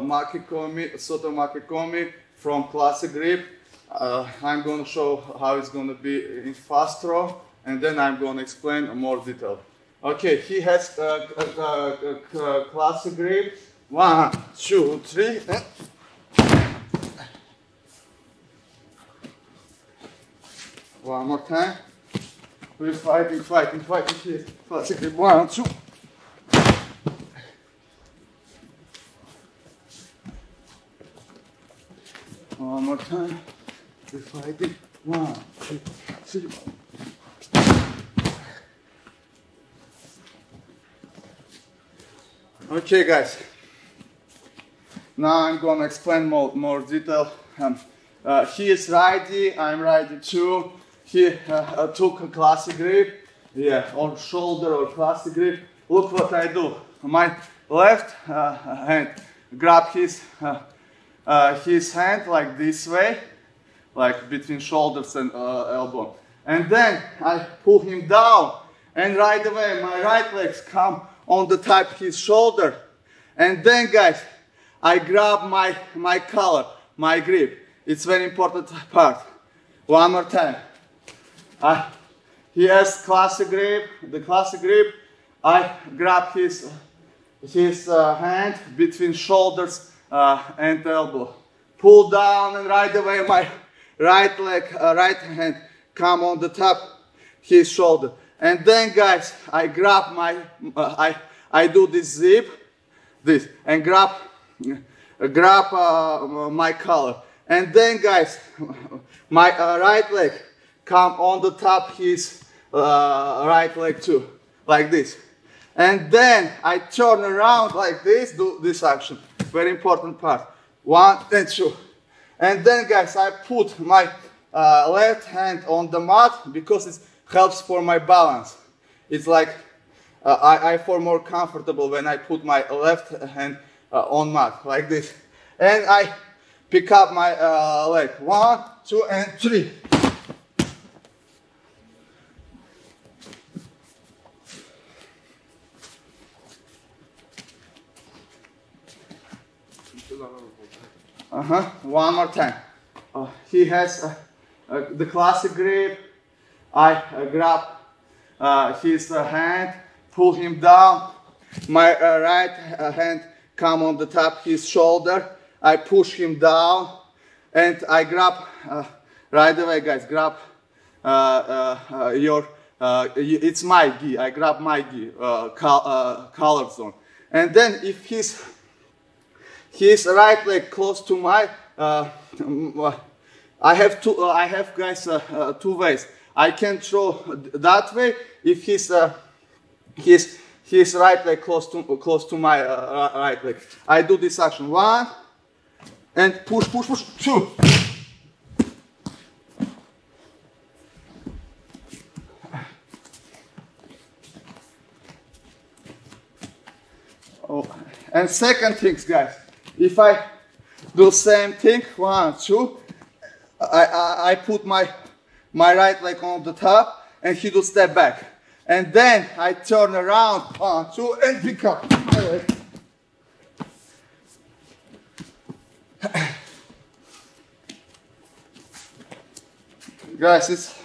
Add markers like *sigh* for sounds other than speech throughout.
Makikomi, Soto Makikomi from classic grip. Uh, I'm going to show how it's going to be in fast throw, and then I'm going to explain more detail. Okay, he has uh, uh, uh, classic grip. One, two, three. One more time. We're fighting, fighting, fighting here. Classic grip. One, two. One more time. We're fighting. One, two, three. Okay, guys. Now I'm gonna explain more, more detail. Um, uh, he is righty, I'm righty too. He uh, uh, took a classic grip, yeah, or shoulder or classic grip. Look what I do. My left uh, hand grab his uh, uh, his hand like this way, like between shoulders and elbow, and then I pull him down, and right away my right legs come on the top of his shoulder. And then guys, I grab my, my collar, my grip. It's very important part. One more time. I, he has classic grip, the classic grip. I grab his, his uh, hand between shoulders uh, and elbow. Pull down and right away my right leg, uh, right hand come on the top his shoulder. And then guys, I grab my, uh, I, I do this zip, this, and grab, grab uh, my collar. And then guys, my uh, right leg come on the top his uh, right leg too, like this. And then I turn around like this, do this action. Very important part. One and two. And then guys, I put my uh, left hand on the mat because it helps for my balance. It's like uh, I, I feel more comfortable when I put my left hand uh, on mat like this. And I pick up my uh, leg. One, two, and three. Uh-huh. One more time. Uh, he has uh, uh, the classic grip. I uh, grab uh, his uh, hand, pull him down. My right hand come on the top his shoulder. I push him down, and I grab right away, guys. Grab your. it's my gi. I grab my gi, col collar zone, and then if he's his right leg close to my uh, I have two uh, I have guys uh, uh two ways. I can throw that way if his uh, his his right leg close to close to my right leg I do this action. One and push push push two. Oh and second things guys if I do same thing, one, two, I, I, I put my, my right leg on the top and he do step back. And then I turn around, one, two, and pick up. *laughs* Guys, it's,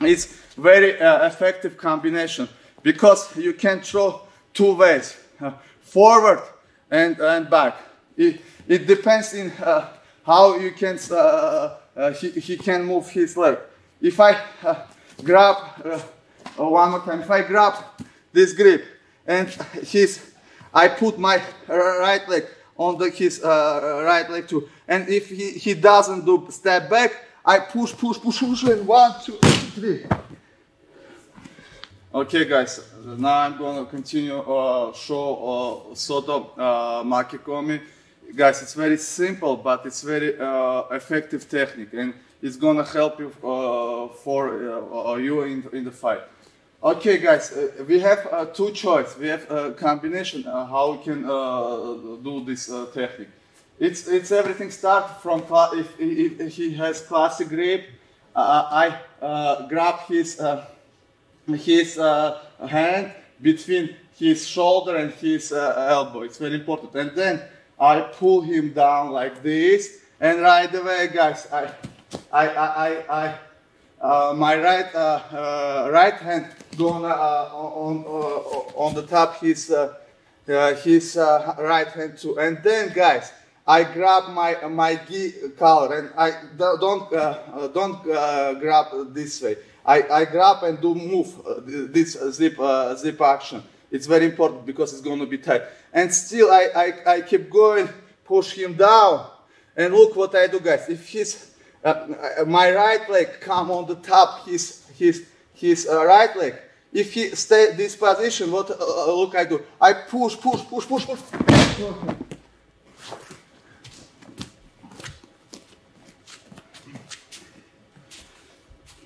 it's very uh, effective combination because you can throw two ways, uh, forward and, and back. It, it depends in uh, how you can, uh, uh, he, he can move his leg. If I uh, grab, one more time, if I grab this grip and his, I put my right leg on the, his right leg too. And if he, he doesn't do step back, I push, push, push, push, and one, two, three. Okay, guys, now I'm gonna continue uh, show uh, Soto uh, Makikomi. Guys, it's very simple, but it's very uh, effective technique, and it's gonna help you uh, for uh, you in, in the fight. Okay, guys, uh, we have uh, two choice. We have a combination uh, how we can do this technique. It's it's everything start from if, if, he has classic grip. I grab his his uh, hand between his shoulder and his uh, elbow. It's very important. And then I pull him down like this, and right away, guys, I, I, I, I, uh, my right, uh, uh, right hand gonna uh, on uh, on the top his uh, his right hand too, and then, guys. I grab my my gi collar and I don't don't grab this way. I, I grab and do move this zip zip action. It's very important because it's going to be tight. And still I, I, I keep going, push him down. And look what I do, guys. If his, uh, my right leg come on the top, his, his, his uh, right leg, if he stay this position, what uh, uh look I do? I push, push, push, push, push.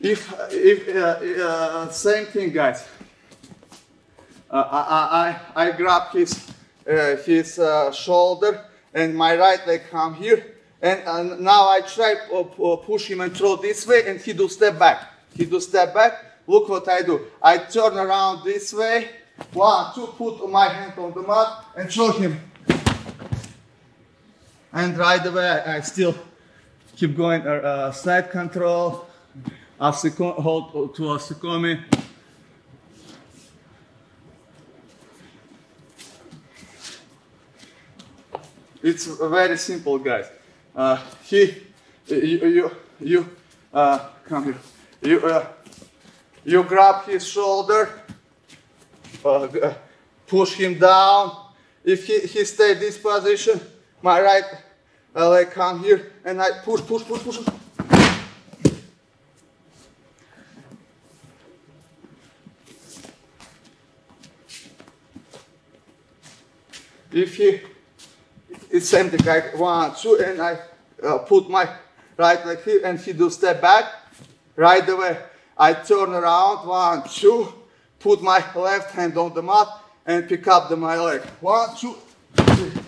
If, if uh, uh, same thing, guys. Uh, I, I, I grab his, uh, his uh, shoulder and my right leg come here. And, now I try to push him and throw this way and he do step back. He do step back. Look what I do. I turn around this way. One, two, put my hand on the mat and throw him. And right away I still keep going uh, side control, hold to a Osaekomi. It's very simple, guys. Uh, he, you, you, you uh, come here. You, uh, you grab his shoulder, uh, uh, push him down. If he, he stay this position, my right uh, leg come here, and I push, push, push, push. If he it's same thing, like one, two, and I uh, put my right leg here, and he do step back, right away. I turn around, one, two, put my left hand on the mat, and pick up the, my leg. One, two, three.